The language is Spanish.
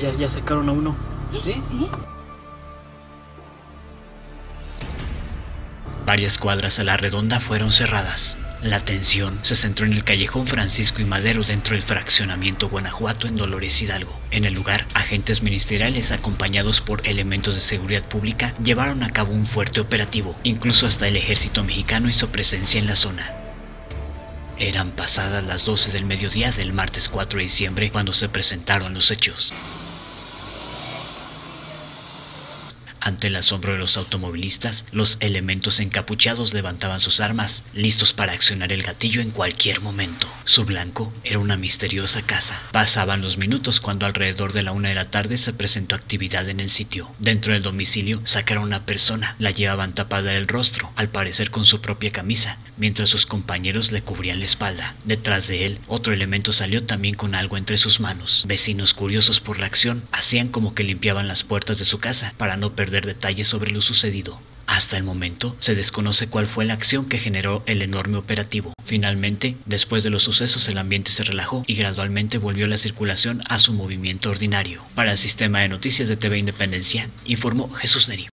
ya, ya sacaron a uno. ¿Sí? ¿Sí? Varias cuadras a la redonda fueron cerradas. La atención se centró en el callejón Francisco y Madero dentro del fraccionamiento Guanajuato en Dolores Hidalgo. En el lugar, agentes ministeriales acompañados por elementos de seguridad pública llevaron a cabo un fuerte operativo. Incluso hasta el ejército mexicano hizo presencia en la zona. Eran pasadas las 12 del mediodía del martes 4 de diciembre cuando se presentaron los hechos. Ante el asombro de los automovilistas, los elementos encapuchados levantaban sus armas, listos para accionar el gatillo en cualquier momento. Su blanco era una misteriosa casa. Pasaban los minutos cuando alrededor de la una de la tarde se presentó actividad en el sitio. Dentro del domicilio sacaron a una persona, la llevaban tapada del rostro, al parecer con su propia camisa, mientras sus compañeros le cubrían la espalda. Detrás de él, otro elemento salió también con algo entre sus manos. Vecinos curiosos por la acción hacían como que limpiaban las puertas de su casa para no perder detalles sobre lo sucedido. Hasta el momento se desconoce cuál fue la acción que generó el enorme operativo. Finalmente, después de los sucesos el ambiente se relajó y gradualmente volvió la circulación a su movimiento ordinario. Para el sistema de noticias de TV Independencia, informó Jesús Neri.